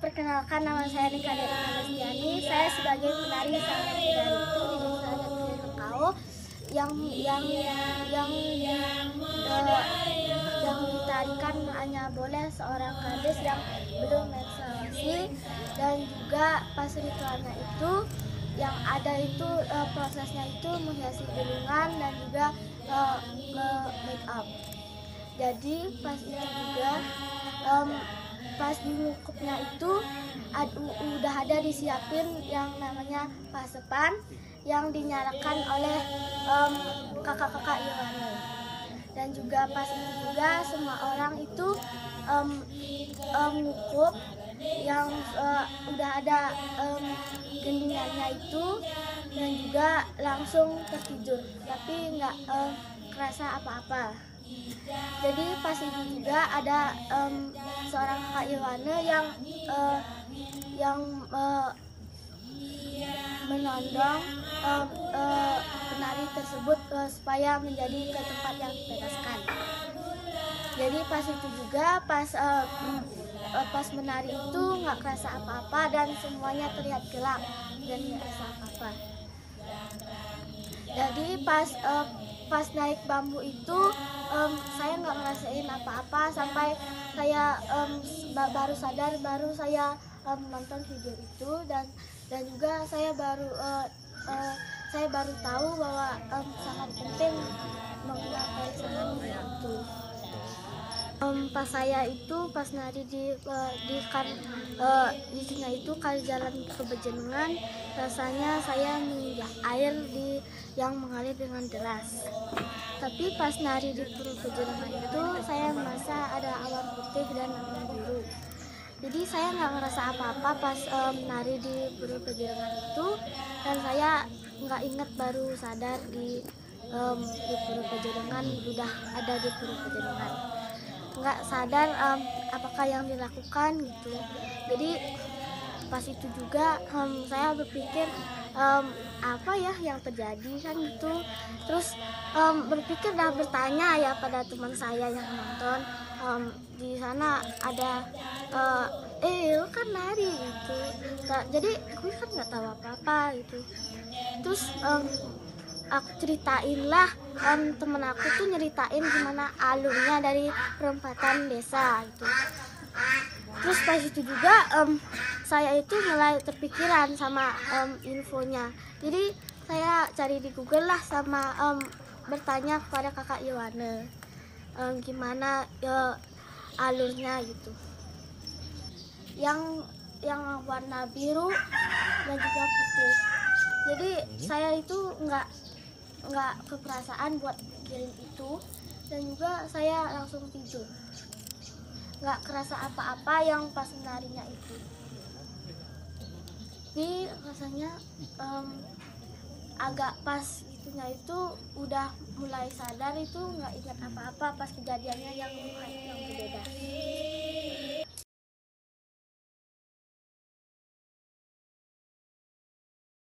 perkenalkan nama saya Nika Destiani. Saya sebagai penari salah itu di Kau yang yang yang yang yang ditarikan hanya boleh seorang kades yang belum menstruasi dan juga pas ritualnya itu yang ada itu uh, prosesnya itu menghiasi gelungan dan juga uh, make up. Jadi pas itu juga um, pas di wukufnya itu ad- udah ada disiapin yang namanya pasepan yang dinyalakan oleh em, kakak-kakak Yohane dan juga pas itu juga semua orang itu em, wukuf yang eh, udah ada em, gendingannya itu dan juga langsung tertidur. Tapi nggak em, kerasa apa-apa jadi pas itu juga ada em, seorang kakak Iwana yang eh, yang eh, menondong em, eh, penari tersebut eh, supaya menjadi ke tempat yang dibebaskan. Jadi pas itu juga pas mm, eh, pas menari itu nggak kerasa apa-apa dan semuanya terlihat gelap dan nggak kerasa apa-apa. Jadi pas eh, pas naik bambu itu em, saya nggak ngerasain apa-apa sampai saya ba- baru sadar baru saya em, nonton video itu dan dan juga saya baru eh, eh, saya baru tahu bahwa em, sangat penting mengenal sangat itu. Em, pas saya itu pas nari di eh, di kan eh, di sini itu kali jalan ke Bejenengan rasanya saya menginjak air di yang mengalir dengan deras. Tapi pas nari di Pura Bejenengan itu saya merasa ada awan putih dan awan biru. Jadi saya nggak ngerasa apa-apa pas em, nari di Pura Bejenengan itu dan saya nggak inget baru sadar di em, di Pura Bejenengan udah ada di Pura Bejenengan nggak sadar em, apakah yang dilakukan gitu jadi pas itu juga em, saya berpikir em, apa ya yang terjadi kan gitu. Terus em, berpikir dan bertanya ya pada teman saya yang nonton em, di sana ada eh, eh lu kan nari gitu. Jadi gue kan nggak tahu apa apa gitu. Terus em, aku ceritain lah em, temen aku tuh nyeritain gimana alurnya dari perempatan desa gitu. Terus pas itu juga em, saya itu mulai terpikiran sama em, infonya. Jadi saya cari di Google lah sama em, bertanya kepada kakak Iwana em, gimana ya, alurnya gitu. Yang yang warna biru dan juga putih. Jadi saya itu nggak nggak keperasaan buat mikirin itu. Dan juga saya langsung tidur. Nggak kerasa apa-apa yang pas menarinya itu tapi rasanya em, agak pas itunya itu udah mulai sadar itu nggak ingat apa-apa pas kejadiannya yang yang